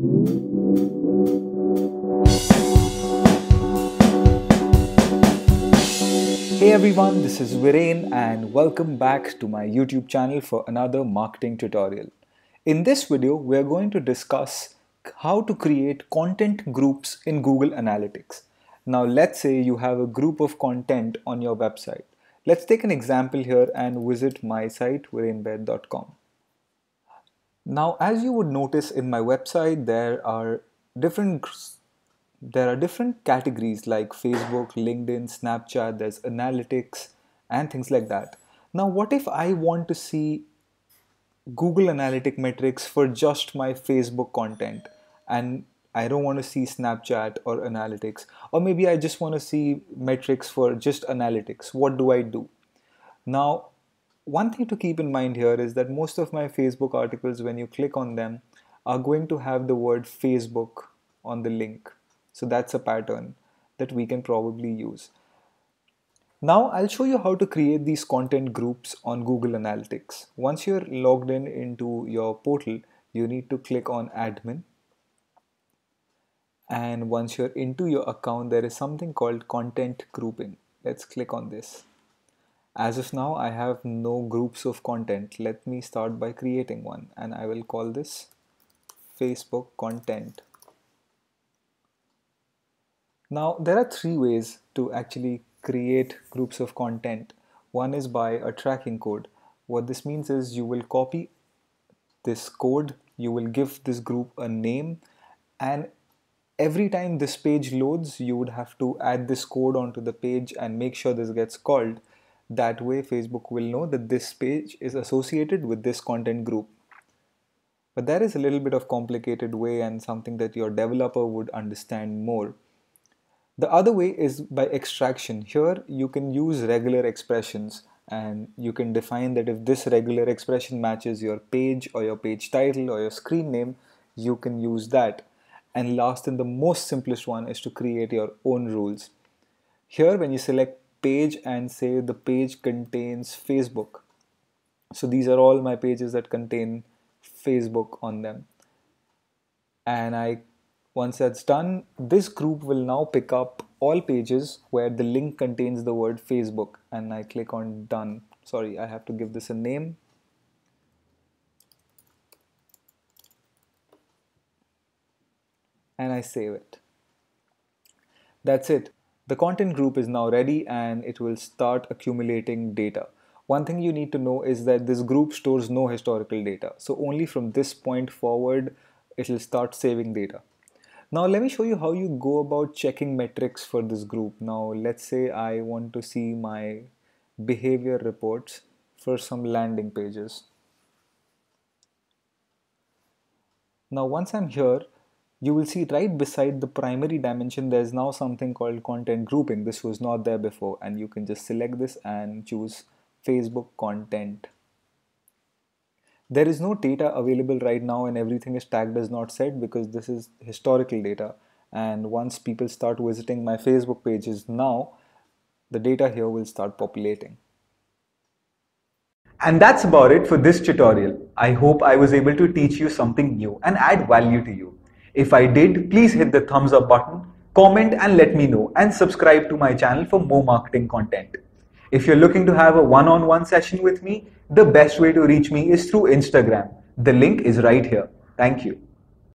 Hey everyone, this is Viren and welcome back to my YouTube channel for another marketing tutorial. In this video, we are going to discuss how to create content groups in Google Analytics. Now let's say you have a group of content on your website. Let's take an example here and visit my site virenbaid.com. Now as you would notice in my website there are different there are different categories like Facebook, LinkedIn, Snapchat, there's analytics and things like that. Now what if I want to see Google Analytic metrics for just my Facebook content and I don't want to see Snapchat or analytics or maybe I just want to see metrics for just analytics. What do I do? Now one thing to keep in mind here is that most of my Facebook articles when you click on them are going to have the word Facebook on the link so that's a pattern that we can probably use. Now I'll show you how to create these content groups on Google Analytics. Once you're logged in into your portal, you need to click on admin. And once you're into your account, there is something called content grouping. Let's click on this. As of now, I have no groups of content. Let me start by creating one and I will call this Facebook content. Now there are three ways to actually create groups of content. One is by a tracking code. What this means is you will copy this code, you will give this group a name and every time this page loads you would have to add this code onto the page and make sure this gets called. That way Facebook will know that this page is associated with this content group. But that is a little bit of complicated way and something that your developer would understand more. The other way is by extraction. Here you can use regular expressions and you can define that if this regular expression matches your page or your page title or your screen name, you can use that. And last and the most simplest one is to create your own rules. Here when you select page and say the page contains Facebook. So these are all my pages that contain Facebook on them. And I once that's done, this group will now pick up all pages where the link contains the word Facebook and I click on done. Sorry, I have to give this a name. And I save it. That's it. The content group is now ready and it will start accumulating data. One thing you need to know is that this group stores no historical data. So only from this point forward, it will start saving data. Now let me show you how you go about checking metrics for this group. Now let's say I want to see my behavior reports for some landing pages. Now once I'm here, you will see right beside the primary dimension there's now something called content grouping. This was not there before and you can just select this and choose Facebook content there is no data available right now and everything is tagged as not set because this is historical data and once people start visiting my Facebook pages now the data here will start populating. And that's about it for this tutorial. I hope I was able to teach you something new and add value to you. If I did, please hit the thumbs up button, comment and let me know and subscribe to my channel for more marketing content. If you're looking to have a one-on-one session with me, the best way to reach me is through Instagram. The link is right here. Thank you.